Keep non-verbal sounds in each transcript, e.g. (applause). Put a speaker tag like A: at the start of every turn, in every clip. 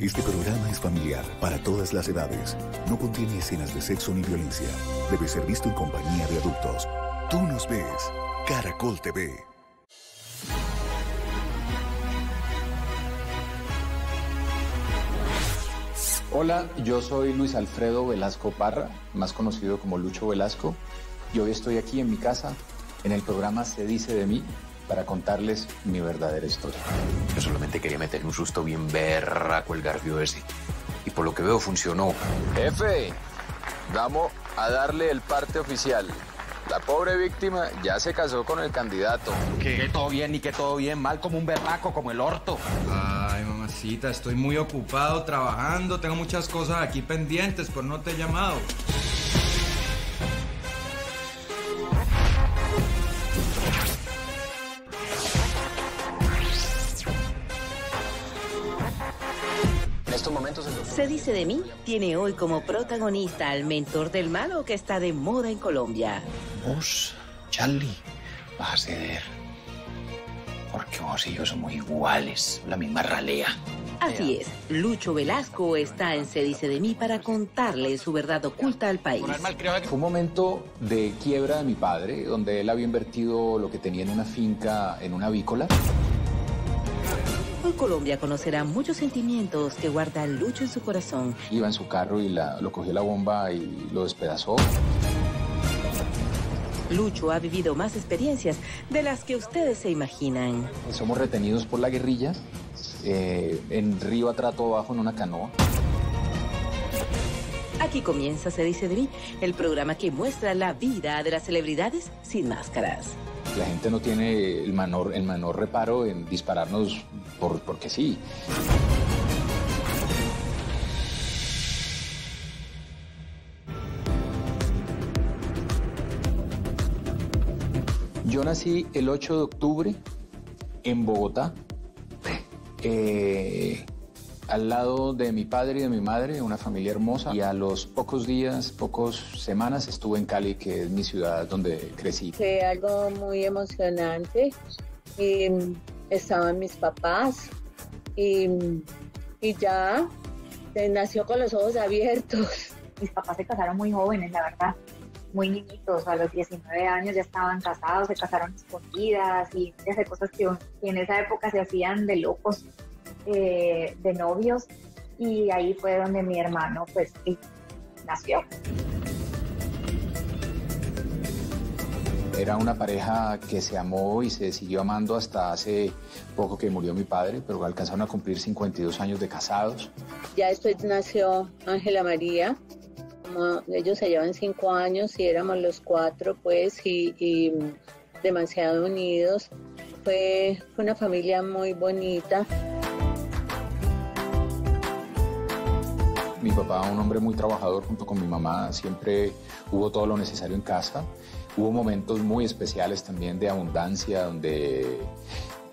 A: Este programa es familiar para todas las edades. No contiene escenas de sexo ni violencia. Debe ser visto en compañía de adultos. Tú nos ves. Caracol TV.
B: Hola, yo soy Luis Alfredo Velasco Parra, más conocido como Lucho Velasco, y hoy estoy aquí en mi casa en el programa Se dice de mí para contarles mi verdadera historia.
C: Yo solamente quería meter un susto bien berraco el garfio ese. Y por lo que veo funcionó.
D: Jefe, vamos a darle el parte oficial. La pobre víctima ya se casó con el candidato.
C: Que todo bien y que todo bien, mal como un berraco, como el orto.
E: Ay, mamacita, estoy muy ocupado trabajando, tengo muchas cosas aquí pendientes, por no te he llamado.
D: Estos momentos el doctor...
F: Se dice de mí, tiene hoy como protagonista al mentor del malo que está de moda en Colombia.
C: Vos, Charlie, vas a ceder. Porque vos y yo somos iguales, la misma ralea.
F: Así es, Lucho Velasco está en Se dice de mí para contarle su verdad oculta al país.
B: Fue un momento de quiebra de mi padre, donde él había invertido lo que tenía en una finca, en una avícola.
F: Hoy Colombia conocerá muchos sentimientos que guarda Lucho en su corazón.
B: Iba en su carro y la- lo cogió la bomba y lo despedazó.
F: Lucho ha vivido más experiencias de las que ustedes se imaginan.
B: Somos retenidos por la guerrilla, eh, en río atrato abajo en una canoa.
F: Aquí comienza Se dice de mí, el programa que muestra la vida de las celebridades sin máscaras.
B: La gente no tiene el menor, el menor reparo en dispararnos por, porque sí. Yo nací el 8 de octubre en Bogotá, eh, al lado de mi padre y de mi madre, una familia hermosa. Y a los pocos días, pocas semanas, estuve en Cali, que es mi ciudad donde crecí.
G: Fue algo muy emocionante. Y mm, estaban mis papás y, y ya nació con los ojos abiertos.
H: mis papás se casaron muy jóvenes, la verdad, muy niñitos, a los 19 años ya estaban casados, se casaron escondidas y de cosas que, que en esa época se hacían de locos, eh, de novios, y ahí fue donde mi hermano pues nació.
B: Era una pareja que se amó y se siguió amando hasta hace poco que murió mi padre, pero alcanzaron a cumplir 52 años de casados.
G: Ya después nació Ángela María. Como ellos se llevan cinco años y éramos los cuatro, pues, y, y demasiado unidos. Fue una familia muy bonita.
B: Mi papá, un hombre muy trabajador junto con mi mamá, siempre hubo todo lo necesario en casa. Hubo momentos muy especiales también de abundancia, donde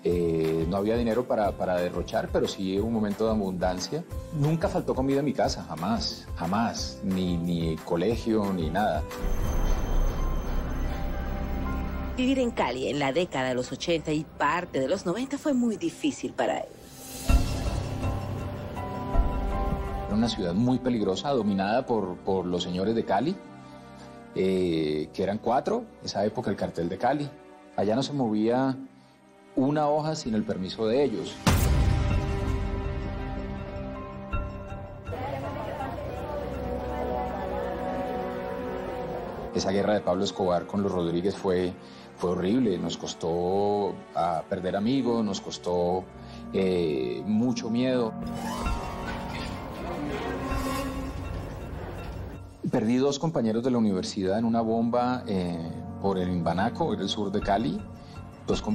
B: eh, no había dinero para, para derrochar, pero sí un momento de abundancia. Nunca faltó comida en mi casa, jamás, jamás, ni, ni colegio, ni nada.
F: Vivir en Cali en la década de los 80 y parte de los 90 fue muy difícil para él.
B: Una ciudad muy peligrosa, dominada por, por los señores de Cali, eh, que eran cuatro, esa época el cartel de Cali. Allá no se movía una hoja sin el permiso de ellos. Esa guerra de Pablo Escobar con los Rodríguez fue, fue horrible, nos costó ah, perder amigos, nos costó eh, mucho miedo. Perdí dos compañeros de la universidad en una bomba eh, por el Imbanaco, en el sur de Cali.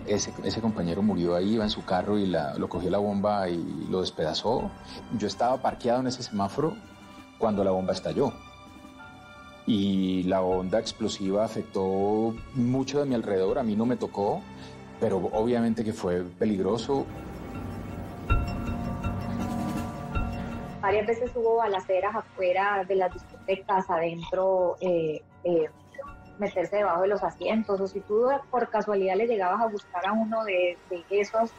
B: Ese, compañero murió ahí, iba en su carro y lo cogió la bomba y lo despedazó. Yo estaba parqueado en ese semáforo cuando la bomba estalló. Y la onda explosiva afectó mucho de mi alrededor, a mí no me tocó, pero obviamente que fue peligroso.
H: Varias veces hubo balaceras afuera de las discotecas, adentro, eh, eh, meterse debajo de los asientos, o si tú por casualidad le llegabas a buscar a uno de, esos,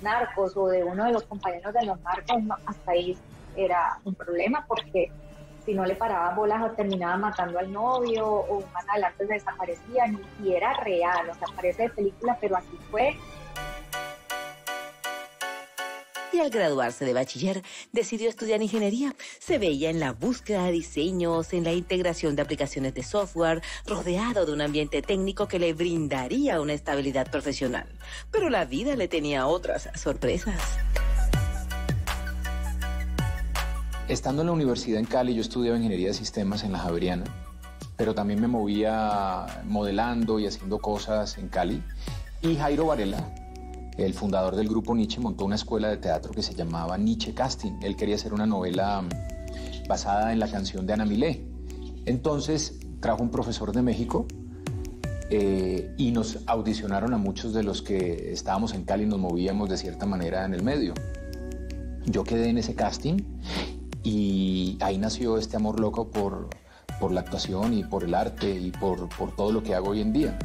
H: narcos o de uno de los compañeros de los narcos, hasta ahí era un problema porque si no le paraban bolas o terminaba matando al novio o más adelante se desaparecían y era real, o sea, parece de película, pero así fue
F: y al graduarse de bachiller decidió estudiar ingeniería. Se veía en la búsqueda de diseños, en la integración de aplicaciones de software, rodeado de un ambiente técnico que le brindaría una estabilidad profesional. Pero la vida le tenía otras sorpresas.
B: Estando en la universidad en Cali, yo estudiaba ingeniería de sistemas en la Javeriana, pero también me movía modelando y haciendo cosas en Cali. Y Jairo Varela, el fundador del grupo Nietzsche montó una escuela de teatro que se llamaba Nietzsche Casting. Él quería hacer una novela mm, basada en la canción de Ana Milé. Entonces trajo un profesor de México eh, y nos audicionaron a muchos de los que estábamos en Cali y nos movíamos de cierta manera en el medio. Yo quedé en ese casting y ahí nació este amor loco por, por la actuación y por el arte y por, por todo lo que hago hoy en día.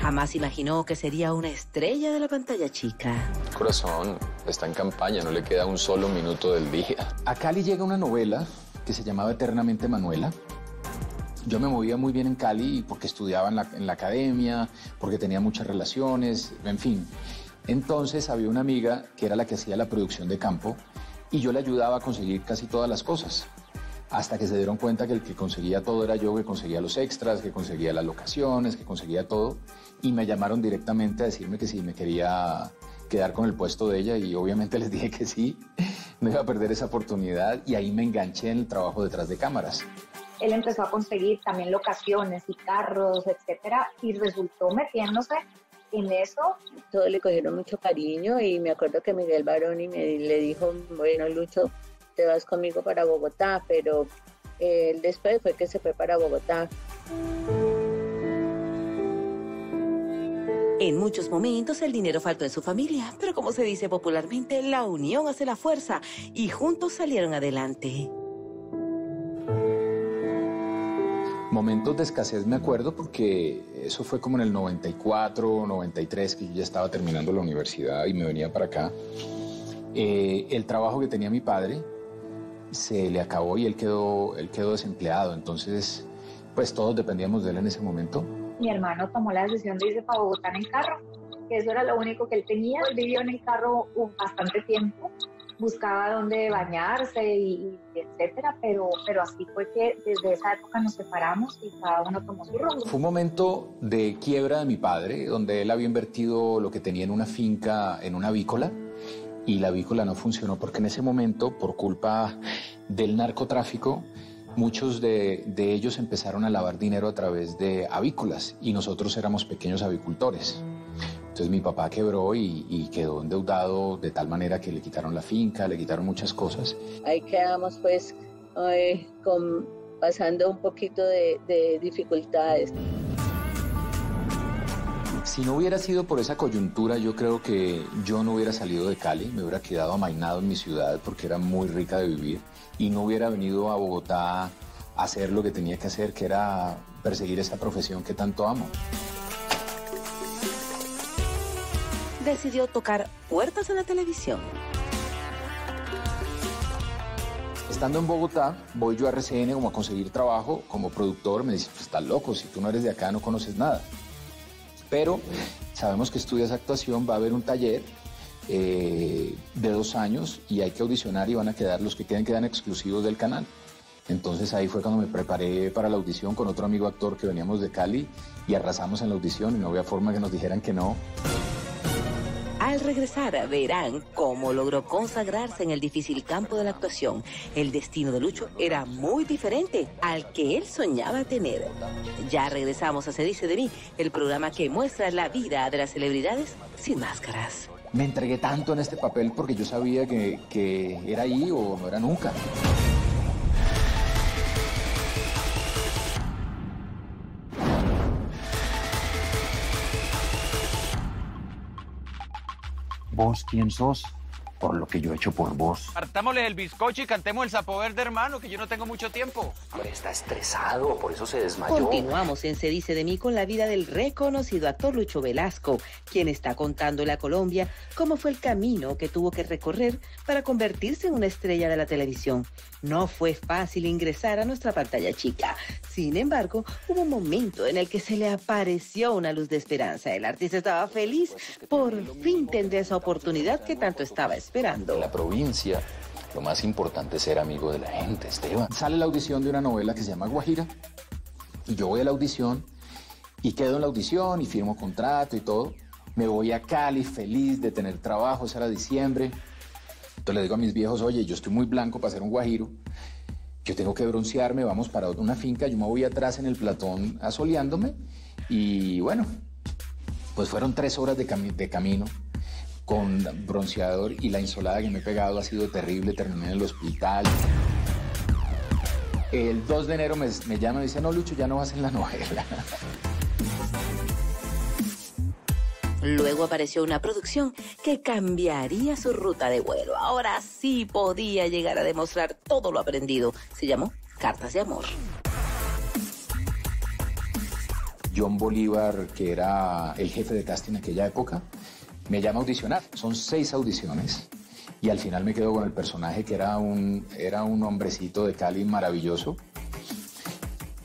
F: Jamás imaginó que sería una estrella de la pantalla chica.
D: Corazón, está en campaña, no le queda un solo minuto del día.
B: A Cali llega una novela que se llamaba Eternamente Manuela. Yo me movía muy bien en Cali porque estudiaba en la, en la academia, porque tenía muchas relaciones, en fin. Entonces había una amiga que era la que hacía la producción de campo y yo le ayudaba a conseguir casi todas las cosas hasta que se dieron cuenta que el que conseguía todo era yo, que conseguía los extras, que conseguía las locaciones, que conseguía todo, y me llamaron directamente a decirme que si me quería quedar con el puesto de ella y obviamente les dije que sí, no iba a perder esa oportunidad y ahí me enganché en el trabajo detrás de cámaras.
H: Él empezó a conseguir también locaciones y carros, etcétera, y resultó metiéndose en eso.
G: Todos le cogieron mucho cariño y me acuerdo que Miguel Baroni me le dijo, bueno, Lucho, te vas conmigo para Bogotá, pero eh, después fue que se fue para Bogotá.
F: En muchos momentos el dinero faltó en su familia, pero como se dice popularmente, la unión hace la fuerza y juntos salieron adelante.
B: Momentos de escasez me acuerdo porque eso fue como en el 94, 93, que yo ya estaba terminando la universidad y me venía para acá. Eh, el trabajo que tenía mi padre, se le acabó y él quedó, él quedó desempleado. Entonces, pues todos dependíamos de él en ese momento.
H: Mi hermano tomó la decisión de irse para Bogotá en carro, que eso era lo único que él tenía. vivió en el carro bastante tiempo, buscaba dónde bañarse y, etcétera, pero, pero así fue que desde esa época nos separamos y cada uno tomó su rumbo.
B: Fue un momento de quiebra de mi padre, donde él había invertido lo que tenía en una finca, en una avícola y la avícola no funcionó porque en ese momento, por culpa del narcotráfico, muchos de, ellos empezaron a lavar dinero a través de avícolas y nosotros éramos pequeños avicultores. Entonces mi papá quebró y, quedó endeudado de tal manera que le quitaron la finca, le quitaron muchas cosas.
G: Ahí quedamos pues pasando un poquito de dificultades.
B: Si no hubiera sido por esa coyuntura, yo creo que yo no hubiera salido de Cali, me hubiera quedado amainado en mi ciudad porque era muy rica de vivir y no hubiera venido a Bogotá a hacer lo que tenía que hacer, que era perseguir esa profesión que tanto amo.
F: Decidió tocar puertas en la televisión.
B: Estando en Bogotá, voy yo a RCN como a conseguir trabajo como productor. Me dice, pues estás loco, si tú no eres de acá no conoces nada pero sabemos que estudias actuación, va a haber un taller eh, de dos años y hay que audicionar y van a quedar, los que queden quedan exclusivos del canal. Entonces ahí fue cuando me preparé para la audición con otro amigo actor que veníamos de Cali y arrasamos en la audición y no había forma que nos dijeran que no.
F: Al regresar verán cómo logró consagrarse en el difícil campo de la actuación. El destino de Lucho era muy diferente al que él soñaba tener. Ya regresamos a Se dice de mí, el programa que muestra la vida de las celebridades sin máscaras.
B: Me entregué tanto en este papel porque yo sabía que, que era ahí o no era nunca.
C: ¿Vos quién sos? Por lo que yo he hecho por vos.
I: Partámosle el bizcocho y cantemos el sapo verde, hermano, que yo no tengo mucho tiempo.
C: Hombre, está estresado, por eso se desmayó.
F: Continuamos en Se dice de mí con la vida del reconocido actor Lucho Velasco, quien está contándole a Colombia cómo fue el camino que tuvo que recorrer para convertirse en una estrella de la televisión. No fue fácil ingresar a nuestra pantalla chica. Sin embargo, hubo un momento en el que se le apareció una luz de esperanza. El artista estaba feliz. Por fin tendría esa oportunidad que tanto estaba esperando.
B: En la provincia, lo más importante es ser amigo de la gente, Esteban. Sale la audición de una novela que se llama Guajira, y yo voy a la audición, y quedo en la audición, y firmo contrato y todo. Me voy a Cali feliz de tener trabajo, era diciembre. Entonces le digo a mis viejos, oye, yo estoy muy blanco para ser un guajiro, yo tengo que broncearme, vamos para una finca, yo me voy atrás en el platón asoleándome, y bueno, pues fueron tres horas de, de camino con bronceador y la insolada que me he pegado ha sido terrible, terminé en el hospital. El 2 de enero me, me llama y dice, no, Lucho, ya no vas en la novela.
F: Luego apareció una producción que cambiaría su ruta de vuelo. Ahora sí podía llegar a demostrar todo lo aprendido. Se llamó Cartas de Amor.
B: John Bolívar, que era el jefe de casting en aquella época, me llama audicionar. Son seis audiciones y al final me quedo con el personaje que era un, era un hombrecito de Cali maravilloso.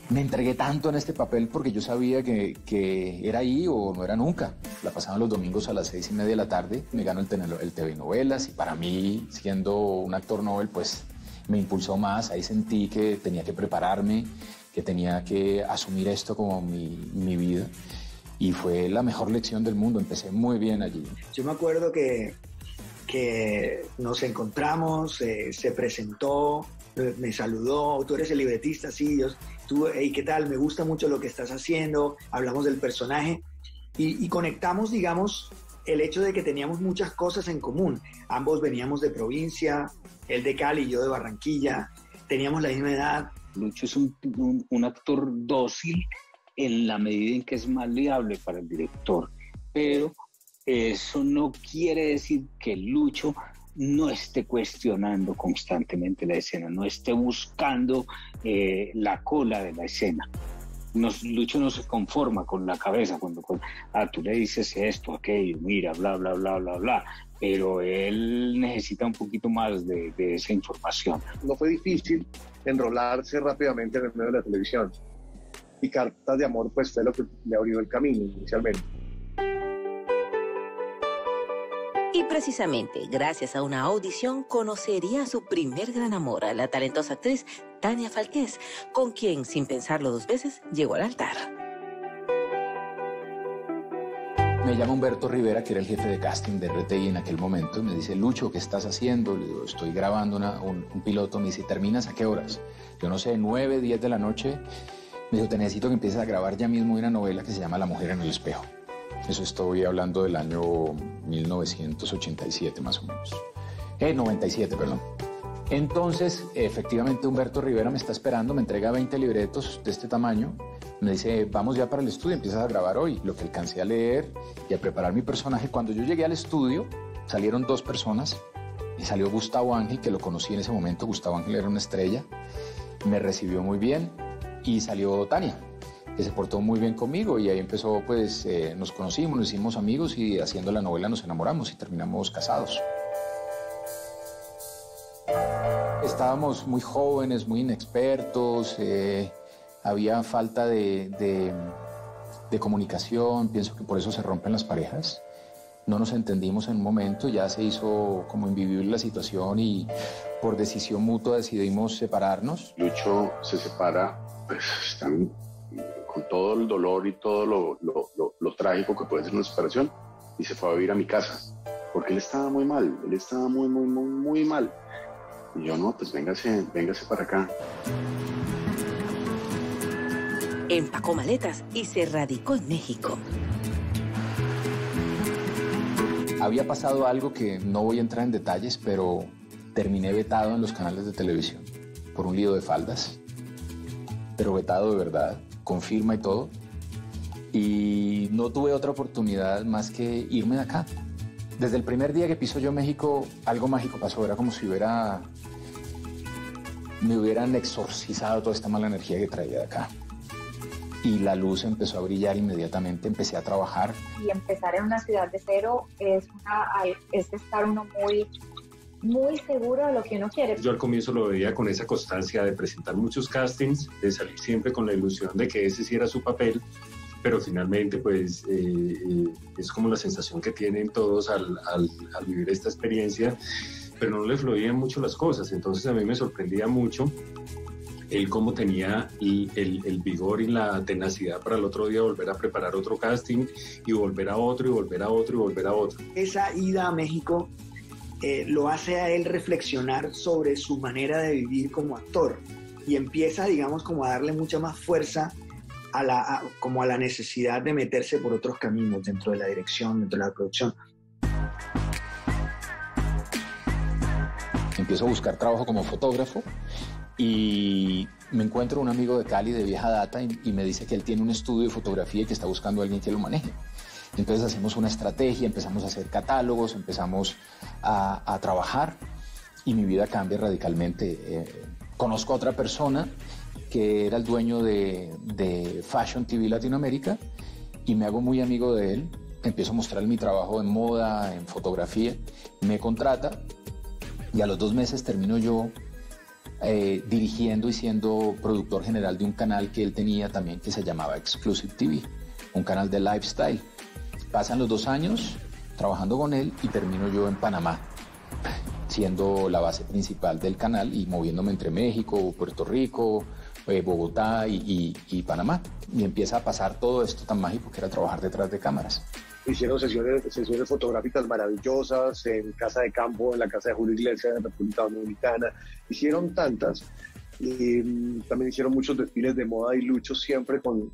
B: Me entregué tanto en este papel porque yo sabía que, que era ahí o no era nunca. La pasaban los domingos a las seis y media de la tarde. Me ganó el, el TV novelas y para mí, siendo un actor novel, pues me impulsó más. Ahí sentí que tenía que prepararme, que tenía que asumir esto como mi, mi vida y fue la mejor lección del mundo. Empecé muy bien allí.
J: Yo me acuerdo que, que nos encontramos, eh, se presentó, me saludó, tú eres el libretista, sí, yo, tú, hey, ¿qué tal? Me gusta mucho lo que estás haciendo, hablamos del personaje y, y conectamos, digamos, el hecho de que teníamos muchas cosas en común. Ambos veníamos de provincia, él de Cali y yo de Barranquilla, teníamos la misma edad.
C: Lucho es un, un, un actor dócil en la medida en que es maleable para el director. Pero eso no quiere decir que Lucho no esté cuestionando constantemente la escena, no esté buscando eh, la cola de la escena. Lucho no se conforma con la cabeza cuando ah, tú le dices esto, aquello, mira, bla, bla, bla, bla, bla, pero él necesita un poquito más de, de esa información.
K: No fue difícil enrolarse rápidamente en el medio de la televisión y Cartas de Amor pues fue lo que le abrió el camino inicialmente.
F: Y precisamente, gracias a una audición, conocería a su primer gran amor, a la talentosa actriz Tania Falqués, con quien, sin pensarlo dos veces, llegó al altar.
B: Me llama Humberto Rivera, que era el jefe de casting de RTI en aquel momento, y me dice, Lucho, ¿qué estás haciendo? Le digo, estoy grabando un, un, piloto. Me dice, ¿terminas a qué horas? Yo no sé, 9, 10 de la noche. Me dijo, te necesito que empieces a grabar ya mismo una novela que se llama La mujer en el espejo. Eso estoy hablando del año 1987 más o menos. Eh, 97, perdón. Entonces, efectivamente, Humberto Rivera me está esperando, me entrega 20 libretos de este tamaño, me dice, vamos ya para el estudio, empiezas a grabar hoy, lo que alcancé a leer y a preparar mi personaje. Cuando yo llegué al estudio, salieron dos personas y salió Gustavo Ángel, que lo conocí en ese momento, Gustavo Ángel era una estrella, me recibió muy bien, y salió Tania, que se portó muy bien conmigo y ahí empezó, pues eh, nos conocimos, nos hicimos amigos y haciendo la novela nos enamoramos y terminamos casados. Estábamos muy jóvenes, muy inexpertos, eh, había falta de, de, de comunicación, pienso que por eso se rompen las parejas no nos entendimos en un momento, ya se hizo como invivible la situación y por decisión mutua decidimos separarnos.
K: Lucho se separa, pues están con todo el dolor y todo lo, lo, lo, trágico que puede ser una separación y se fue a vivir a mi casa porque él estaba muy mal, él estaba muy, muy, muy, muy mal. Y yo no, pues véngase, véngase para acá.
F: Empacó maletas y se radicó en México
B: había pasado algo que no voy a entrar en detalles, pero terminé vetado en los canales de televisión por un lío de faldas, pero vetado de verdad, con firma y todo. Y no tuve otra oportunidad más que irme de acá. Desde el primer día que piso yo México, algo mágico pasó. Era como si hubiera me hubieran exorcizado toda esta mala energía que traía de acá. Y la luz empezó a brillar inmediatamente, empecé a trabajar.
H: Y empezar en una ciudad de cero es, una, es estar uno muy muy seguro de lo que uno quiere.
L: Yo al comienzo lo veía con esa constancia de presentar muchos castings, de salir siempre con la ilusión de que ese sí era su papel, pero finalmente pues eh, eh, es como la sensación que tienen todos al, al, al vivir esta experiencia pero no le fluían mucho las cosas. Entonces a mí me sorprendía mucho él cómo tenía el, el, vigor y la tenacidad para el otro día volver a preparar otro casting y volver a otro y volver a otro y volver a otro.
J: Esa ida a México eh, lo hace a él reflexionar sobre su manera de vivir como actor y empieza, digamos, como a darle mucha más fuerza a la, como a la necesidad de meterse por otros caminos dentro de la dirección, dentro de la producción.
B: empiezo a buscar trabajo como fotógrafo y me encuentro un amigo de Cali de vieja data y, me dice que él tiene un estudio de fotografía y que está buscando a alguien que lo maneje. Entonces hacemos una estrategia, empezamos a hacer catálogos, empezamos a, trabajar y mi vida cambia radicalmente. Eh, conozco a otra persona que era el dueño de, de Fashion TV Latinoamérica y me hago muy amigo de él. Empiezo a mostrar mi trabajo en moda, en fotografía. Me contrata y a los dos meses termino yo eh, dirigiendo y siendo productor general de un canal que él tenía también que se llamaba Exclusive TV, un canal de lifestyle. Pasan los dos años trabajando con él y termino yo en Panamá, siendo la base principal del canal y moviéndome entre México, Puerto Rico, eh, Bogotá y, y Panamá. Y empieza a pasar todo esto tan mágico que era trabajar detrás de cámaras
M: hicieron sesiones, sesiones fotográficas maravillosas en Casa de Campo, en la Casa de Julio Iglesias, en la República Dominicana. Hicieron tantas. Y mm, también hicieron muchos desfiles de moda y lucho siempre con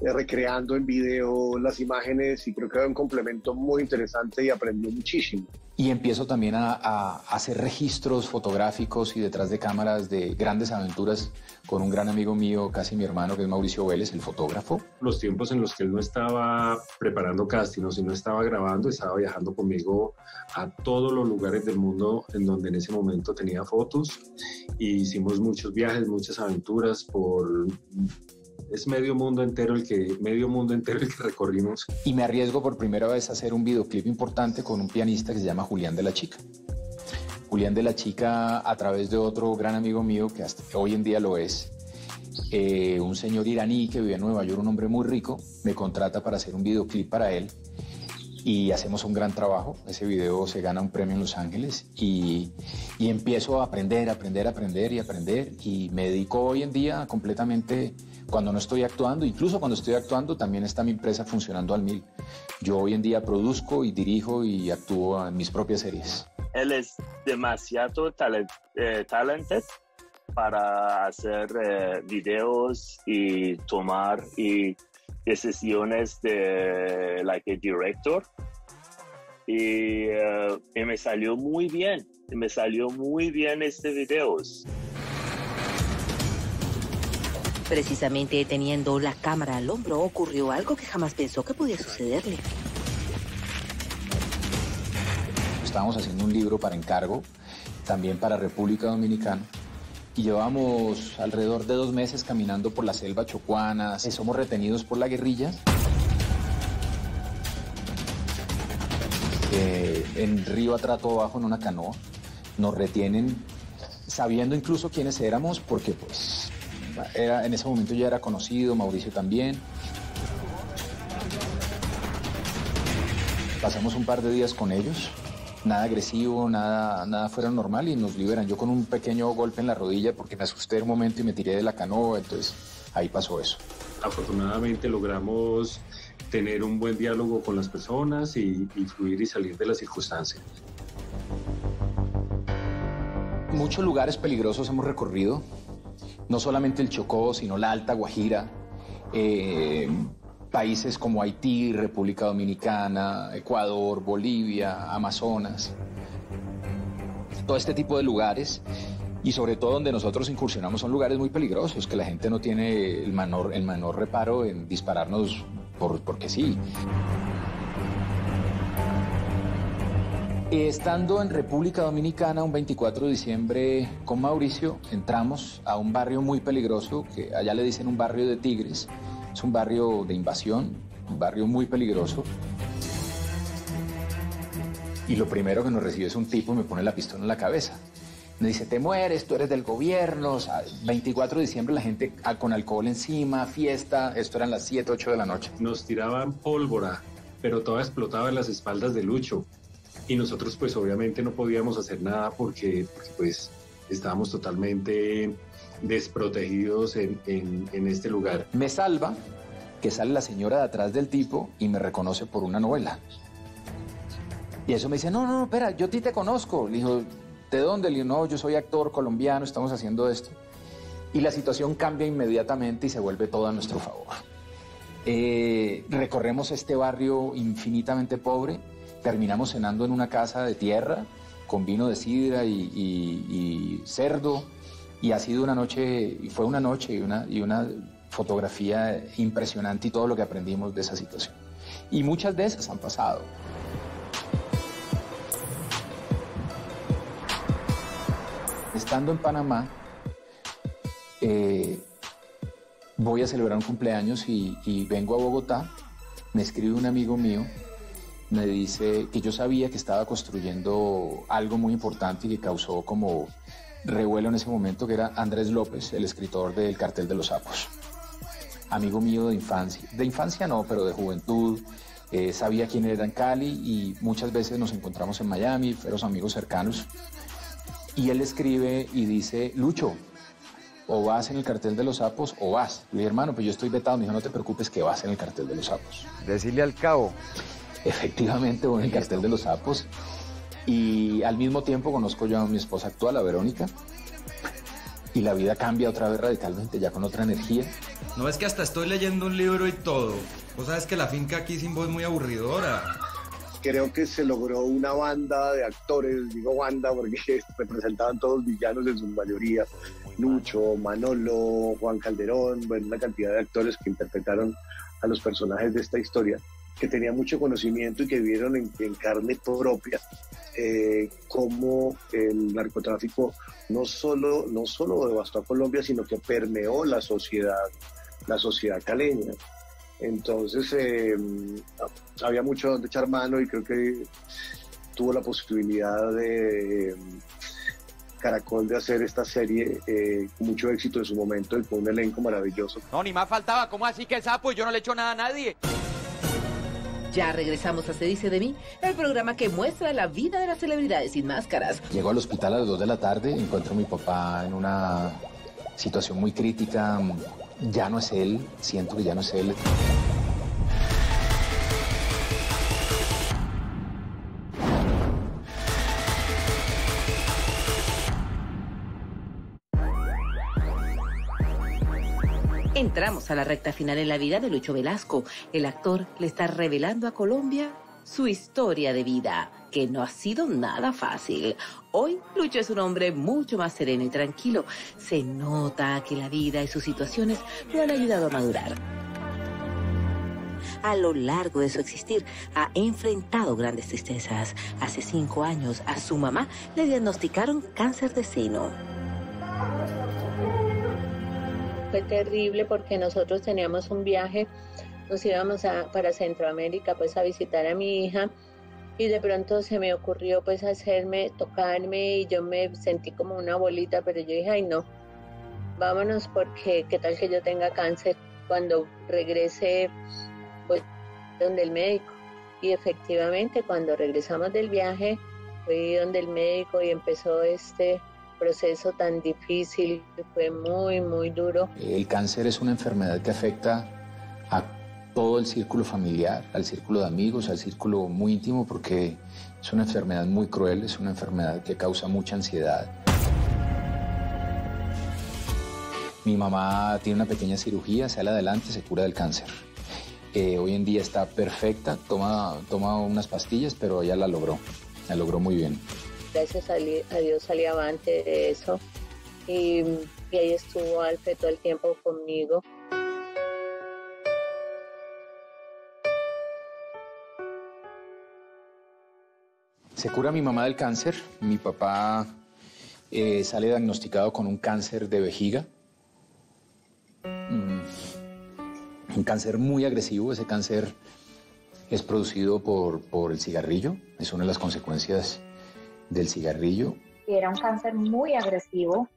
M: eh, recreando en video las imágenes y creo que era un complemento muy interesante y aprendí muchísimo.
B: Y empiezo también a, hacer registros fotográficos y detrás de cámaras de grandes aventuras con un gran amigo mío, casi mi hermano, que es Mauricio Vélez, el fotógrafo.
L: Los tiempos en los que él no estaba preparando castings, sino estaba grabando, estaba viajando conmigo a todos los lugares del mundo en donde en ese momento tenía fotos. Y hicimos muchos viajes, muchas aventuras por es medio mundo entero el que medio mundo entero el que recorrimos.
B: Y me arriesgo por primera vez a hacer un videoclip importante con un pianista que se llama Julián de la Chica. Julián de la Chica a través de otro gran amigo mío que hasta hoy en día lo es, eh, un señor iraní que vive en Nueva York, un hombre muy rico, me contrata para hacer un videoclip para él y hacemos un gran trabajo. Ese video se gana un premio en Los Ángeles y, y empiezo a aprender, aprender, aprender y aprender y me dedico hoy en día completamente cuando no estoy actuando, incluso cuando estoy actuando, también está mi empresa funcionando al mil. Yo hoy en día produzco y dirijo y actúo en mis propias series.
N: Él es demasiado talent, eh, talented para hacer eh, videos y tomar y decisiones de like a director y, eh, y me salió muy bien me salió muy bien este videos
F: Precisamente teniendo la cámara al hombro ocurrió algo que jamás pensó que podía sucederle.
B: Estábamos haciendo un libro para encargo, también para República Dominicana, y llevamos alrededor de dos meses caminando por la selva chocuana, somos retenidos por la guerrilla. Eh, en río atrato abajo en una canoa, nos retienen sabiendo incluso quiénes éramos porque pues en ese momento ya era conocido, Mauricio también. Pasamos un par de días con ellos, nada agresivo, nada, nada fuera normal y nos liberan. Yo con un pequeño golpe en la rodilla porque me asusté un momento y me tiré de la canoa, entonces ahí pasó eso.
L: Afortunadamente logramos tener un buen diálogo con las personas y, y fluir y salir de las circunstancias.
B: Muchos lugares peligrosos hemos recorrido, no solamente el Chocó, sino la Alta Guajira, eh, países como Haití, República Dominicana, Ecuador, Bolivia, Amazonas, todo este tipo de lugares y sobre todo donde nosotros incursionamos son lugares muy peligrosos, que la gente no tiene el menor, el menor reparo en dispararnos por, porque sí. Estando en República Dominicana un 24 de diciembre con Mauricio, entramos a un barrio muy peligroso, que allá le dicen un barrio de tigres. Es un barrio de invasión, un barrio muy peligroso. Y lo primero que nos recibe es un tipo y me pone la pistola en la cabeza. Me dice, te mueres, tú eres del gobierno. O sea, 24 de diciembre la gente con alcohol encima, fiesta. Esto eran las 7, 8 de la noche.
L: Nos tiraban pólvora, pero toda explotaba en las espaldas de Lucho y nosotros pues obviamente no podíamos hacer nada porque, pues estábamos totalmente desprotegidos en, en, este lugar.
B: Me salva que sale la señora de atrás del tipo y me reconoce por una novela. Y eso me dice, no, no, espera, yo a ti te conozco. Le dijo, ¿de dónde? Le digo, no, yo soy actor colombiano, estamos haciendo esto. Y la situación cambia inmediatamente y se vuelve todo a nuestro favor. Eh, recorremos este barrio infinitamente pobre terminamos cenando en una casa de tierra con vino de sidra y, cerdo y ha sido una noche, y fue una noche y una, y una fotografía impresionante y todo lo que aprendimos de esa situación. Y muchas de esas han pasado. Estando en Panamá, eh, voy a celebrar un cumpleaños y, y vengo a Bogotá, me escribe un amigo mío me dice que yo sabía que estaba construyendo algo muy importante y que causó como revuelo en ese momento, que era Andrés López, el escritor del Cartel de los Sapos. Amigo mío de infancia, de infancia no, pero de juventud, eh, sabía quién era en Cali y muchas veces nos encontramos en Miami, fueron amigos cercanos. Y él escribe y dice, Lucho, o vas en el cartel de los sapos o vas. Le dije, hermano, pues yo estoy vetado. Me dijo, no te preocupes que vas en el cartel de los sapos.
O: Decirle al cabo.
B: Efectivamente, voy en el cartel de los sapos. Y al mismo tiempo conozco yo a mi esposa actual, a Verónica. Y la vida cambia otra vez radicalmente, ya con otra energía.
E: No es que hasta estoy leyendo un libro y todo. Vos sabes que la finca aquí sin voz es muy aburridora.
M: Creo que se logró una banda de actores, digo banda porque (laughs) representaban todos villanos en su mayoría. Lucho, Manolo, Juan Calderón, bueno, una cantidad de actores que interpretaron a los personajes de esta historia que tenían mucho conocimiento y que vieron en, carne propia eh, cómo el narcotráfico no solo, no solo devastó a Colombia, sino que permeó la sociedad, la sociedad caleña. Entonces eh, había mucho donde echar mano y creo que tuvo la posibilidad de Caracol de hacer esta serie eh, con mucho éxito en su momento y con un elenco maravilloso.
I: No, ni más faltaba, ¿cómo así que el sapo? Yo no le echo nada a nadie.
F: Ya regresamos a Se dice de mí, el programa que muestra la vida de las celebridades sin máscaras.
B: Llego al hospital a las 2 de la tarde, encuentro a mi papá en una situación muy crítica. Ya no es él, siento que ya no es él.
F: Entramos a la recta final en la vida de Lucho Velasco. El actor le está revelando a Colombia su historia de vida, que no ha sido nada fácil. Hoy Lucho es un hombre mucho más sereno y tranquilo. Se nota que la vida y sus situaciones lo han ayudado a madurar. A lo largo de su existir ha enfrentado grandes tristezas. Hace cinco años a su mamá le diagnosticaron cáncer de seno
G: fue terrible porque nosotros teníamos un viaje, nos íbamos a, para Centroamérica pues a visitar a mi hija y de pronto se me ocurrió pues hacerme, tocarme y yo me sentí como una bolita, pero yo dije, ay no, vámonos porque qué tal que yo tenga cáncer cuando regrese pues donde el médico. Y efectivamente cuando regresamos del viaje fui donde el médico y empezó este proceso tan difícil, fue muy, muy duro.
B: El cáncer es una enfermedad que afecta a todo el círculo familiar, al círculo de amigos, al círculo muy íntimo, porque es una enfermedad muy cruel, es una enfermedad que causa mucha ansiedad. Mi mamá tiene una pequeña cirugía, sale adelante, se cura del cáncer. Eh, hoy en día está perfecta, toma, toma unas pastillas, pero ella la logró, la logró muy bien
G: gracias a Dios salí avante de eso. Y, ahí estuvo Alfred todo el tiempo conmigo.
B: Se cura mi mamá del cáncer, mi papá eh, sale diagnosticado con un cáncer de vejiga. Mm, un cáncer muy agresivo, ese cáncer es producido por, por el cigarrillo, es una de las consecuencias del cigarrillo.
H: Era un cáncer muy agresivo,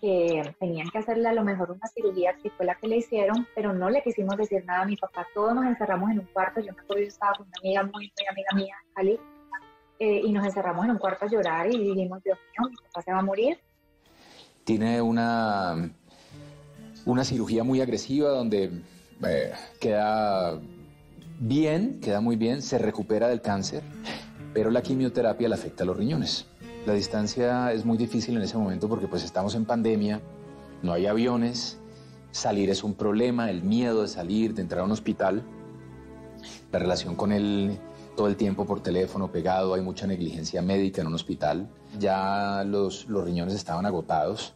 H: que tenían que hacerle a lo mejor una cirugía que fue la que le hicieron, pero no le quisimos decir nada a mi papá. Todos nos encerramos en un cuarto. Yo me acuerdo, yo estaba con una amiga muy, muy amiga mía, Ali, eh, y nos encerramos en un cuarto a llorar y dijimos, Dios mío, mi papá se va a morir.
B: Tiene una, una cirugía muy agresiva donde eh, queda bien, queda muy bien, se recupera del cáncer, pero la quimioterapia le afecta a los riñones. La distancia es muy difícil en ese momento porque pues estamos en pandemia, no hay aviones, salir es un problema, el miedo de salir, de entrar a un hospital, la relación con él todo el tiempo por teléfono pegado, hay mucha negligencia médica en un hospital, ya los, los riñones estaban agotados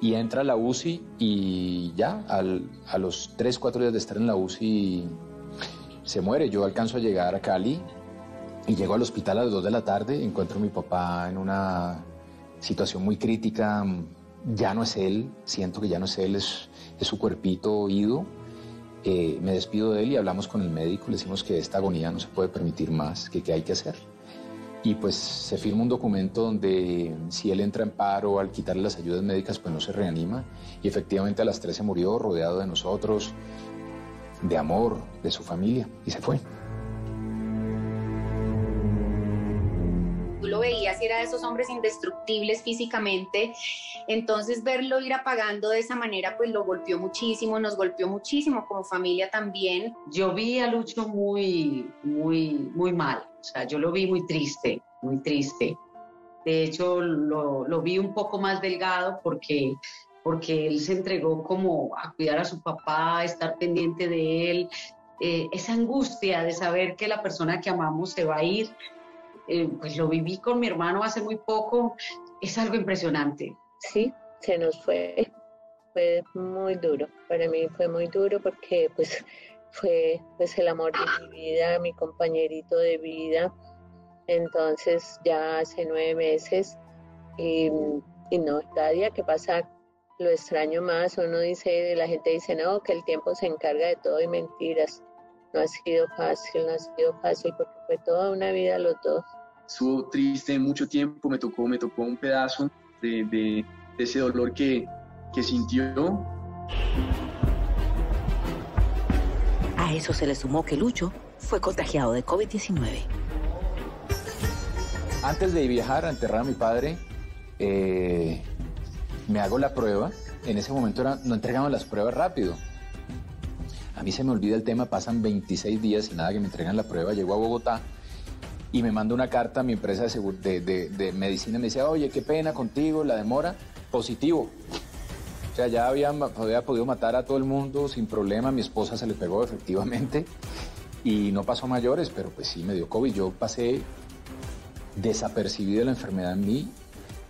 B: y entra a la UCI y ya a los 3, 4 días de estar en la UCI se muere. Yo alcanzo a llegar a Cali y llego al hospital a las 2 de la tarde, encuentro a mi papá en una situación muy crítica, ya no es él, siento que ya no es él, es, su cuerpito ido. Eh, me despido de él y hablamos con el médico, le decimos que esta agonía no se puede permitir más, que qué hay que hacer. Y pues se firma un documento donde si él entra en paro al quitarle las ayudas médicas, pues no se reanima. Y efectivamente a las 3 se murió rodeado de nosotros, de amor, de su familia, y se fue.
O: Lo veías y era de esos hombres indestructibles físicamente, entonces verlo ir apagando de esa manera pues lo golpeó muchísimo, nos golpeó muchísimo como familia también.
P: Yo vi a Lucho muy, muy, muy mal, o sea, yo lo vi muy triste, muy triste. De hecho, lo, lo vi un poco más delgado porque porque él se entregó como a cuidar a su papá, estar pendiente de él, eh, esa angustia de saber que la persona que amamos se va a ir, eh, pues lo viví con mi hermano hace muy poco, es algo impresionante.
G: Sí, se nos fue, fue muy duro, para mí fue muy duro porque pues fue pues el amor de mi vida, mi compañerito de vida, entonces ya hace nueve meses y, y no, cada día que pasa lo extraño más. Uno dice, la gente dice, no, que el tiempo se encarga de todo y mentiras. No ha sido fácil, no ha sido fácil porque fue toda una vida los dos.
Q: Estuvo triste mucho tiempo, me tocó, me tocó un pedazo de, de, ese dolor que, que sintió.
F: A eso se le sumó que Lucho fue contagiado de COVID-19.
B: Antes de viajar a enterrar a mi padre, eh, me hago la prueba, en ese momento no entregaban las pruebas rápido. A mí se me olvida el tema, pasan 26 días y nada que me entregan la prueba, llego a Bogotá y me manda una carta a mi empresa de, de, de, medicina, me dice, oye, qué pena contigo, la demora, positivo. O sea, ya había, podido matar a todo el mundo sin problema, mi esposa se le pegó efectivamente y no pasó mayores, pero pues sí me dio COVID. Yo pasé desapercibido la enfermedad en mí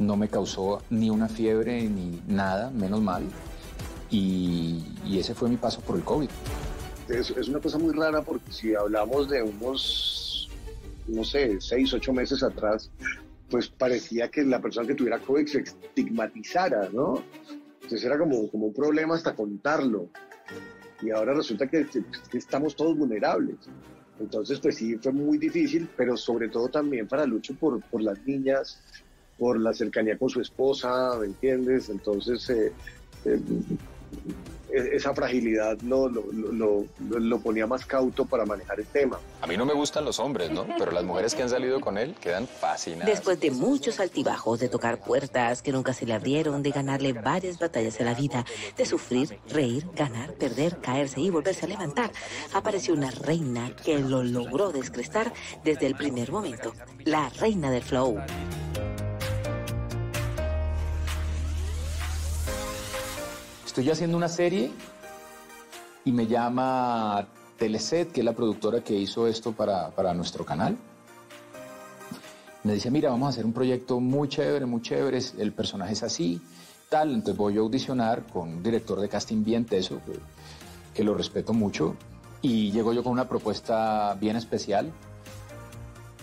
B: no me causó ni una fiebre ni nada, menos mal. Y, ese fue mi paso por el COVID.
M: Es, es, una cosa muy rara porque si hablamos de unos, no sé, seis, ocho meses atrás, pues parecía que la persona que tuviera COVID se estigmatizara, ¿no? Entonces era como, como un problema hasta contarlo. Y ahora resulta que, estamos todos vulnerables. Entonces, pues sí, fue muy difícil, pero sobre todo también para Lucho por, por las niñas, por la cercanía con su esposa, ¿me entiendes? Entonces, eh, eh, esa fragilidad lo, lo, ponía más cauto para manejar el tema.
D: A mí no me gustan los hombres, ¿no? Pero las mujeres que han salido con él quedan fascinadas.
F: Después de muchos altibajos, de tocar puertas que nunca se le abrieron, de ganarle varias batallas a la vida, de sufrir, reír, ganar, perder, caerse y volverse a levantar, apareció una reina que lo logró descrestar desde el primer momento, la reina del flow.
B: Estoy haciendo una serie y me llama Teleset, que es la productora que hizo esto para, nuestro canal. Me dice, mira, vamos a hacer un proyecto muy chévere, muy chévere, el personaje es así, tal. Entonces voy a audicionar con un director de casting bien teso, que, que lo respeto mucho, y llego yo con una propuesta bien especial.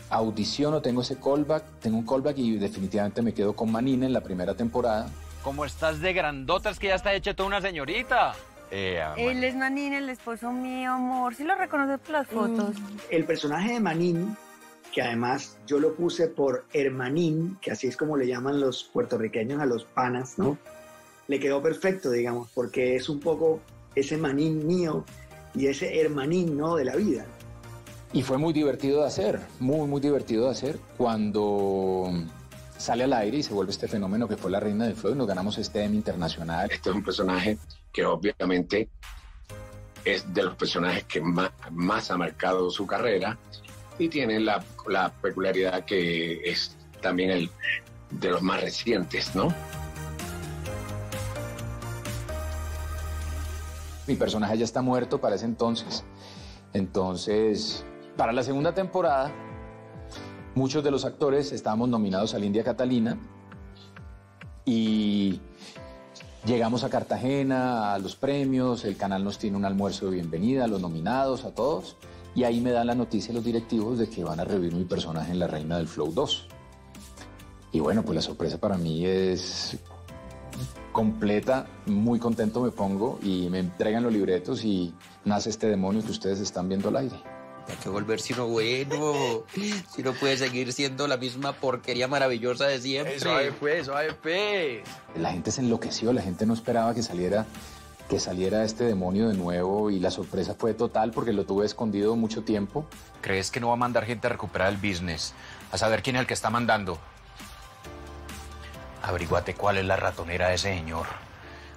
B: audiciono, tengo ese callback, tengo un callback y definitivamente me quedo con Manina en la primera temporada.
I: ¿Cómo estás de grandotas que ya está hecha toda una señorita? Eh,
R: Él es Manín, el esposo mío, amor. ¿Sí lo reconoces por las fotos?
J: El personaje de Manín, que además yo lo puse por Hermanín, que así es como le llaman los puertorriqueños a los panas, ¿no? Le quedó perfecto, digamos, porque es un poco ese Manín mío y ese Hermanín, ¿no? De la vida.
B: Y fue muy divertido de hacer, muy, muy divertido de hacer cuando sale al aire y se vuelve este fenómeno que fue la reina del flow y nos ganamos este Emmy internacional.
S: Este es un personaje que obviamente es de los personajes que más, más ha marcado su carrera y tiene la, la peculiaridad que es también el de los más recientes, ¿no?
B: Mi personaje ya está muerto para ese entonces. Entonces, para la segunda temporada, muchos de los actores estábamos nominados al India Catalina y llegamos a Cartagena, a los premios, el canal nos tiene un almuerzo de bienvenida a los nominados, a todos, y ahí me dan la noticia los directivos de que van a revivir mi personaje en La Reina del Flow 2. Y bueno, pues la sorpresa para mí es completa, muy contento me pongo y me entregan los libretos y nace este demonio que ustedes están viendo al aire.
T: Hay que volver sino bueno, si no puede seguir siendo la misma porquería maravillosa de siempre.
I: Eso pues, eso pues.
B: La gente se enloqueció, la gente no esperaba que saliera que saliera este demonio de nuevo y la sorpresa fue total porque lo tuve escondido mucho tiempo.
I: ¿Crees que no va a mandar gente a recuperar el business? A saber quién es el que está mandando. Averiguate cuál es la ratonera de ese señor.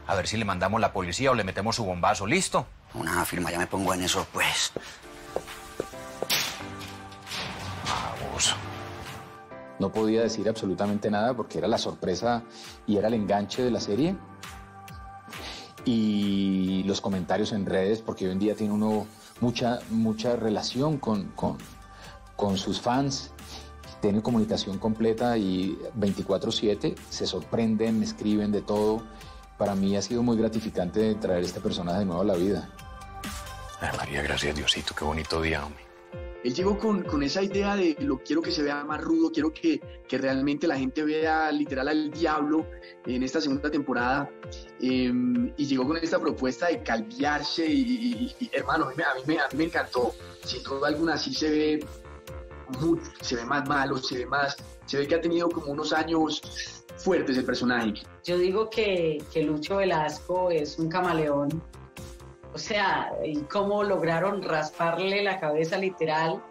I: A ver si le mandamos la policía o le metemos su bombazo. ¿Listo?
T: Una firma, ya me pongo en eso, pues.
B: No podía decir absolutamente nada porque era la sorpresa y era el enganche de la serie. Y los comentarios en redes, porque hoy en día tiene uno mucha, mucha relación con, con, con sus fans tiene comunicación completa y 24/7, se sorprenden, me escriben de todo. Para mí ha sido muy gratificante traer este personaje de nuevo a la vida.
I: María, gracias Diosito, qué bonito día, hombre.
Q: Él llegó con, con, esa idea de lo quiero que se vea más rudo, quiero que, que realmente la gente vea literal al diablo en esta segunda temporada. Eh, y llegó con esta propuesta de calviarse y, hermano, a mí, a, mí a mí me encantó. Sin duda alguna, así se ve se ve más malo, se ve más, se ve que ha tenido como unos años fuertes el personaje.
P: Yo digo que, que Lucho Velasco es un camaleón. O sea, y cómo lograron rasparle la cabeza literal.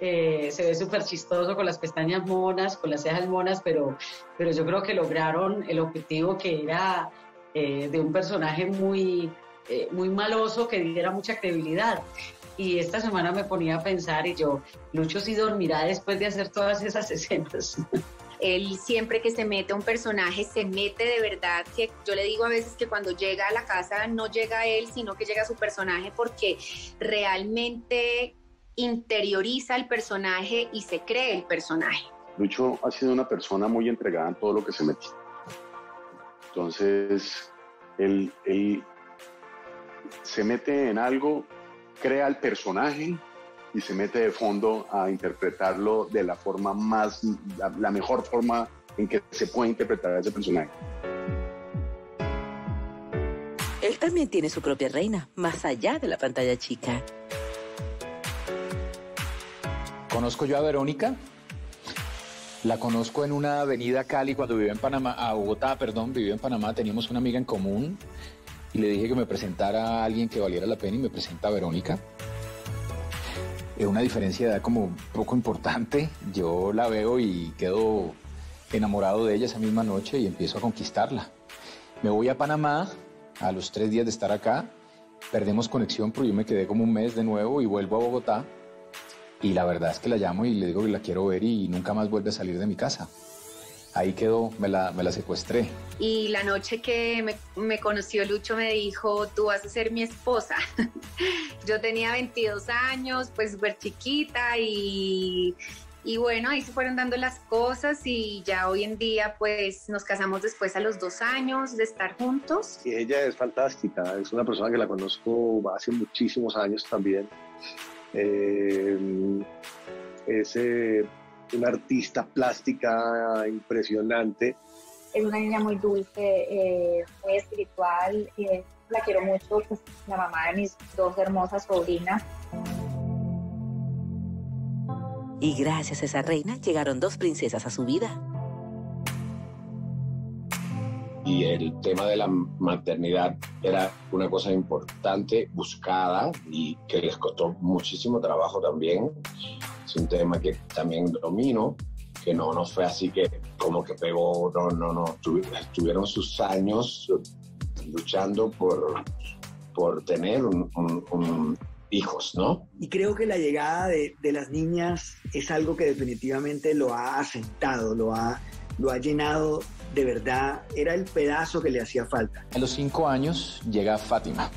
P: Eh, se ve súper chistoso con las pestañas monas, con las cejas monas, pero, pero yo creo que lograron el objetivo que era eh, de un personaje muy, eh, muy maloso que diera mucha credibilidad y esta semana me ponía a pensar y yo, Lucho sí dormirá después de hacer todas esas escenas. (laughs)
O: Él siempre que se mete a un personaje, se mete de verdad, que yo le digo a veces que cuando llega a la casa no llega él, sino que llega su personaje porque realmente interioriza el personaje y se cree el personaje.
K: Lucho ha sido una persona muy entregada en todo lo que se mete. Entonces, él, él se mete en algo crea el personaje y se mete de fondo a interpretarlo de la forma más, la, la, mejor forma en que se puede interpretar a ese personaje.
F: Él también tiene su propia reina, más allá de la pantalla chica.
B: ¿Conozco yo a Verónica? La conozco en una avenida Cali cuando vivía en Panamá, a Bogotá, perdón, vivía en Panamá, teníamos una amiga en común y le dije que me presentara a alguien que valiera la pena y me presenta a Verónica. Es una diferencia de edad como poco importante. Yo la veo y quedo enamorado de ella esa misma noche y empiezo a conquistarla. Me voy a Panamá a los tres días de estar acá. Perdemos conexión, pero yo me quedé como un mes de nuevo y vuelvo a Bogotá. Y la verdad es que la llamo y le digo que la quiero ver y nunca más vuelve a salir de mi casa ahí quedó, me la, me la secuestré.
O: Y la noche que me, me, conoció Lucho me dijo, tú vas a ser mi esposa. (laughs) Yo tenía 22 años, pues súper chiquita y, y bueno, ahí se fueron dando las cosas y ya hoy en día pues nos casamos después a los dos años de estar juntos.
M: Y ella es fantástica, es una persona que la conozco hace muchísimos años también. Eh, es eh, una artista plástica impresionante.
H: Es una niña muy dulce, eh, muy espiritual, eh, la quiero mucho, pues la mamá de mis dos hermosas sobrinas.
F: Y gracias a esa reina llegaron dos princesas a su vida.
S: Y el tema de la maternidad era una cosa importante, buscada y que les costó muchísimo trabajo también. Es un tema que también domino, que no, no fue así que como que pegó, no, no, no, tuvieron sus años luchando por, por tener un, hijos, ¿no?
J: Y creo que la llegada de, de, las niñas es algo que definitivamente lo ha asentado, lo ha, lo ha llenado de verdad era el pedazo que le hacía falta.
B: A los cinco años llega Fátima.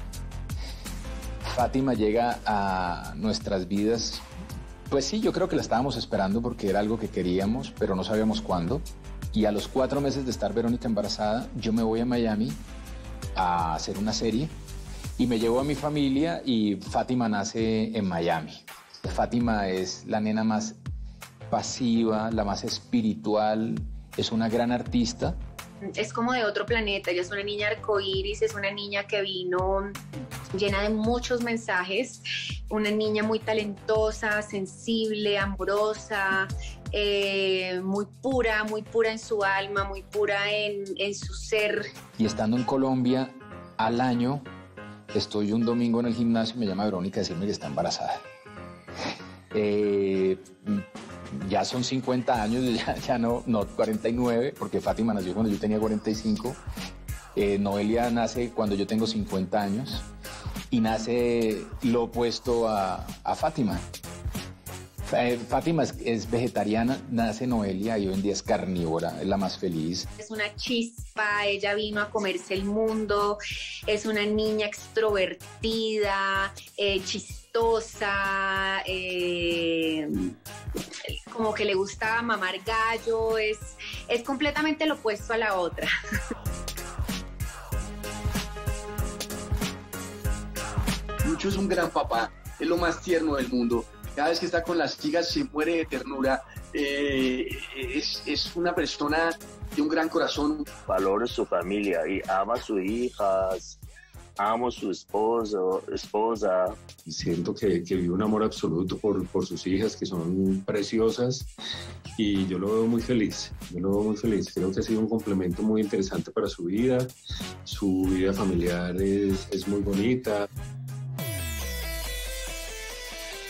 B: Fátima llega a nuestras vidas. Pues sí, yo creo que la estábamos esperando porque era algo que queríamos, pero no sabíamos cuándo. Y a los cuatro meses de estar Verónica embarazada, yo me voy a Miami a hacer una serie y me llevo a mi familia y Fátima nace en Miami. Fátima es la nena más pasiva, la más espiritual, es una gran artista.
O: Es como de otro planeta, ella es una niña arcoíris, es una niña que vino llena de muchos mensajes, una niña muy talentosa, sensible, amorosa, eh, muy pura, muy pura en su alma, muy pura en, en su ser.
B: Y estando en Colombia al año, estoy un domingo en el gimnasio y me llama Verónica a decirme que está embarazada. Eh, ya son 50 años, ya, no, no 49, porque Fátima nació cuando yo tenía 45. Eh, Noelia nace cuando yo tengo 50 años y nace lo opuesto a, Fátima. Eh, Fátima es, vegetariana, nace Noelia y hoy en día es carnívora, es la más feliz.
O: Es una chispa, ella vino a comerse el mundo, es una niña extrovertida, eh, chistosa, eh, como que le gusta mamar gallo, es, es completamente lo opuesto a la otra.
Q: Lucho es un gran papá, es lo más tierno del mundo. Cada vez que está con las chicas se muere de ternura. Eh, es, es, una persona de un gran corazón.
N: Valora su familia y ama a sus hijas, amo su esposo, esposa.
L: Siento que, que vive un amor absoluto por, por, sus hijas, que son preciosas, y yo lo veo muy feliz, yo lo veo muy feliz. Creo que ha sido un complemento muy interesante para su vida, su vida familiar es, es muy bonita.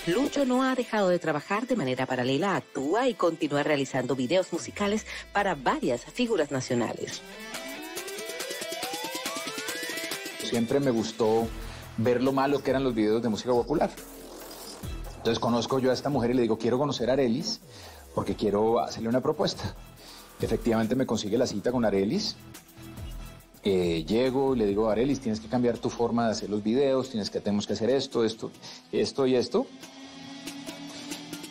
F: Lucho no ha dejado de trabajar de manera paralela, actúa y continúa realizando videos musicales para varias figuras nacionales.
B: Siempre me gustó ver lo malo que eran los videos de música popular. Entonces conozco yo a esta mujer y le digo, quiero conocer a Arelis porque quiero hacerle una propuesta. Efectivamente me consigue la cita con Arelis. Eh, llego y le digo, Arelis, tienes que cambiar tu forma de hacer los videos, tienes que, tenemos que hacer esto, esto, esto y esto.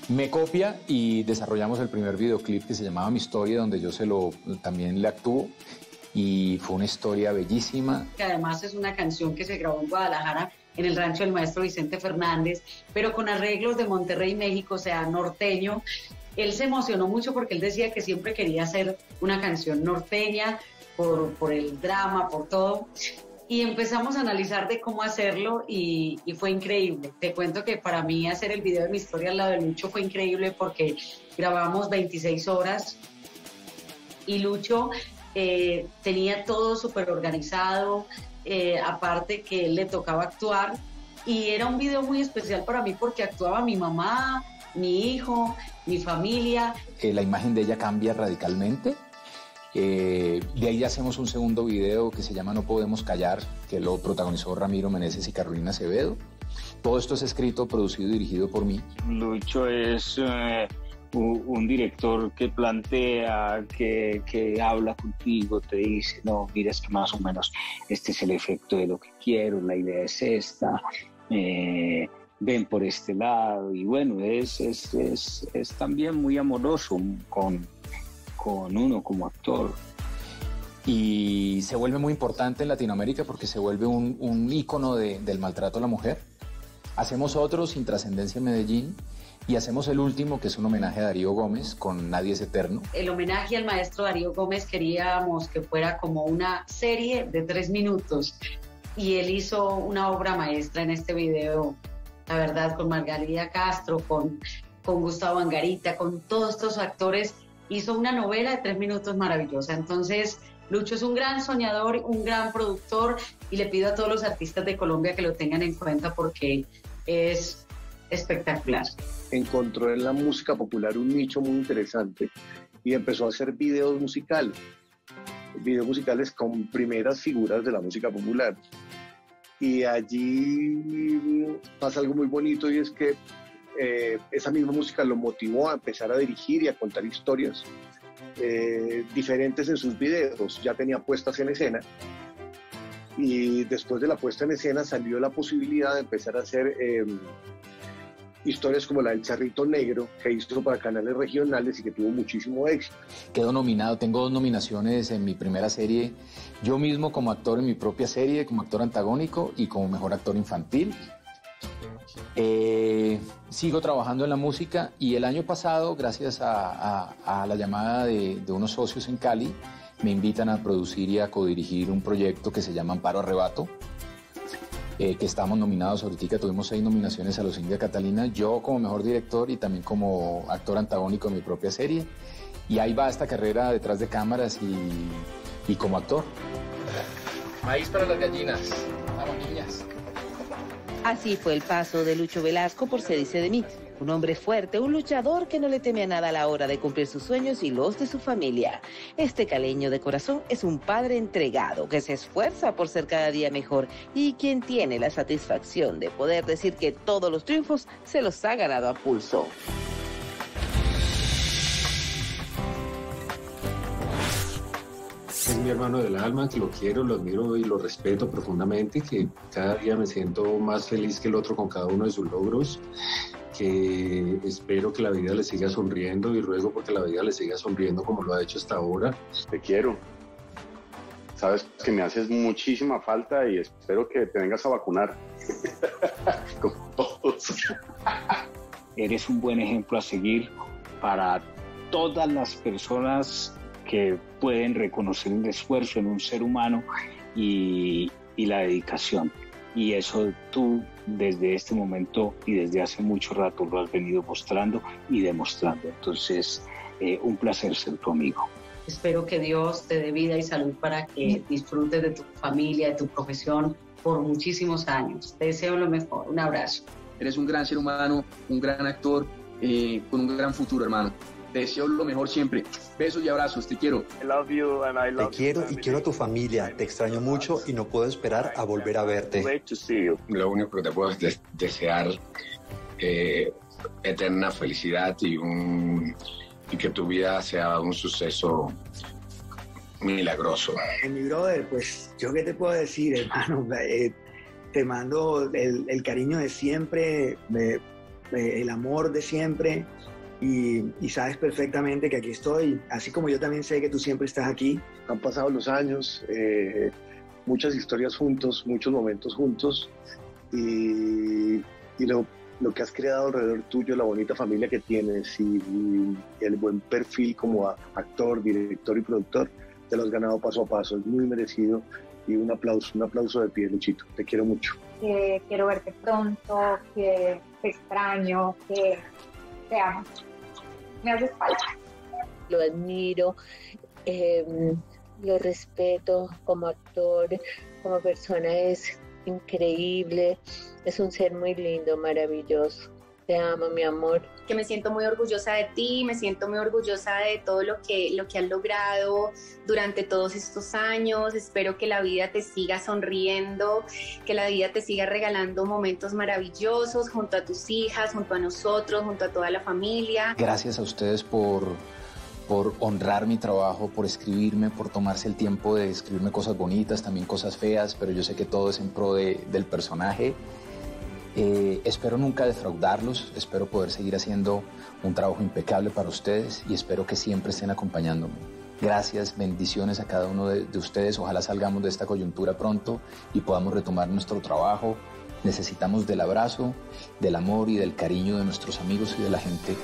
B: Me copia y desarrollamos el primer videoclip que se llamaba Mi Historia, donde yo se lo también le actúo y fue una historia bellísima.
P: Que además es una canción que se grabó en Guadalajara en el rancho del maestro Vicente Fernández, pero con arreglos de Monterrey, México, o sea, norteño. Él se emocionó mucho porque él decía que siempre quería hacer una canción norteña por, por el drama, por todo. Y empezamos a analizar de cómo hacerlo y, fue increíble. Te cuento que para mí hacer el video de mi historia al lado de Lucho fue increíble porque grabamos 26 horas y Lucho eh, tenía todo súper organizado, eh, aparte que le tocaba actuar y era un video muy especial para mí porque actuaba mi mamá, mi hijo, mi familia.
B: la imagen de ella cambia radicalmente. Eh, de ahí hacemos un segundo video que se llama No Podemos Callar, que lo protagonizó Ramiro Meneses y Carolina Acevedo. Todo esto es escrito, producido y dirigido por mí.
C: Lucho es un director que plantea, que, que, habla contigo, te dice, no, mira, es que más o menos este es el efecto de lo que quiero, la idea es esta, eh, ven por este lado, y bueno, es, es, es, es también muy amoroso con, con uno como actor.
B: Y se vuelve muy importante en Latinoamérica porque se vuelve un, un ícono de, del maltrato a la mujer. Hacemos otro sin trascendencia en Medellín, Y hacemos el último, que es un homenaje a Darío Gómez con Nadie es Eterno.
P: El homenaje al maestro Darío Gómez queríamos que fuera como una serie de tres minutos y él hizo una obra maestra en este video, la verdad, con Margarita Castro, con, con Gustavo Angarita, con todos estos actores, hizo una novela de tres minutos maravillosa. Entonces, Lucho es un gran soñador, un gran productor y le pido a todos los artistas de Colombia que lo tengan en cuenta porque es espectacular.
M: Encontró en la música popular un nicho muy interesante y empezó a hacer videos musicales, videos musicales con primeras figuras de la música popular. Y allí pasa algo muy bonito y es que eh, esa misma música lo motivó a empezar a dirigir y a contar historias eh, diferentes en sus videos. Ya tenía puestas en escena y después de la puesta en escena salió la posibilidad de empezar a hacer em, historias como la del Charrito Negro, que hizo para canales regionales y que tuvo muchísimo éxito.
B: Quedo nominado, tengo dos nominaciones en mi primera serie, yo mismo como actor en mi propia serie, como actor antagónico y como mejor actor infantil. Eh, sigo trabajando en la música y el año pasado, gracias a, la llamada de, de unos socios en Cali, me invitan a producir y a codirigir un proyecto que se llama Amparo Arrebato, eh, que estamos nominados ahorita, tuvimos seis nominaciones a los India Catalina, yo como mejor director y también como actor antagónico en mi propia serie. Y ahí va esta carrera detrás de cámaras y, como actor.
I: Maíz para las gallinas.
F: Así fue el paso de Lucho Velasco por Se dice de mí. Un hombre fuerte, un luchador que no le teme a nada a la hora de cumplir sus sueños y los de su familia. Este caleño de corazón es un padre entregado que se esfuerza por ser cada día mejor y quien tiene la satisfacción de poder decir que todos los triunfos se los ha ganado a pulso.
L: Es mi hermano del alma, que lo quiero, lo admiro y lo respeto profundamente, que cada día me siento más feliz que el otro con cada uno de sus logros que espero que la vida le siga sonriendo y ruego porque la vida le siga sonriendo como lo ha hecho hasta ahora.
K: Te quiero. Sabes que me haces muchísima falta y espero que te vengas a vacunar. (laughs) como todos.
C: Eres un buen ejemplo a seguir para todas las personas que pueden reconocer el esfuerzo en un ser humano y, y la dedicación. Y eso tú desde este momento y desde hace mucho rato lo has venido mostrando y demostrando. Entonces, eh, un placer ser tu amigo.
P: Espero que Dios te dé vida y salud para que disfrutes de tu familia, de tu profesión por muchísimos años. Te deseo lo mejor. Un abrazo.
Q: Eres un gran ser humano, un gran actor, eh, con un gran futuro, hermano. Te deseo lo mejor siempre. Besos y abrazos, te quiero.
U: te quiero y quiero a tu familia. Te extraño mucho y no puedo esperar a volver a verte.
S: Lo único que te puedo es desear eh, eterna felicidad y, un, y que tu vida sea un suceso milagroso.
J: Mi brother, pues yo qué te puedo decir, hermano. (laughs) Eh, te mando el, el, cariño de siempre, el amor de siempre y, sabes perfectamente que aquí estoy, así como yo también sé que tú siempre estás aquí.
M: Han pasado los años, eh, muchas historias juntos, muchos momentos juntos y, y lo, lo, que has creado alrededor tuyo, la bonita familia que tienes y, el buen perfil como actor, director y productor, te lo has ganado paso a paso, es muy merecido y un aplauso, un aplauso de pie, Luchito, te quiero mucho.
H: quiero verte pronto, que te extraño, que te amo me hace falta.
G: Lo admiro, em, lo respeto como actor, como persona es increíble, es un ser muy lindo, maravilloso. Te amo, mi amor.
O: Que me siento muy orgullosa de ti, me siento muy orgullosa de todo lo que, lo que has logrado durante todos estos años. Espero que la vida te siga sonriendo, que la vida te siga regalando momentos maravillosos junto a tus hijas, junto a nosotros, junto a toda la familia.
B: Gracias a ustedes por, por honrar mi trabajo, por escribirme, por tomarse el tiempo de escribirme cosas bonitas, también cosas feas, pero yo sé que todo es en pro de, del personaje. Eh, espero nunca defraudarlos, espero poder seguir haciendo un trabajo impecable para ustedes y espero que siempre estén acompañándome. Gracias, bendiciones a cada uno de, ustedes. Ojalá salgamos de esta coyuntura pronto y podamos retomar nuestro trabajo Necesitamos del abrazo, del amor y del cariño de nuestros amigos y de la gente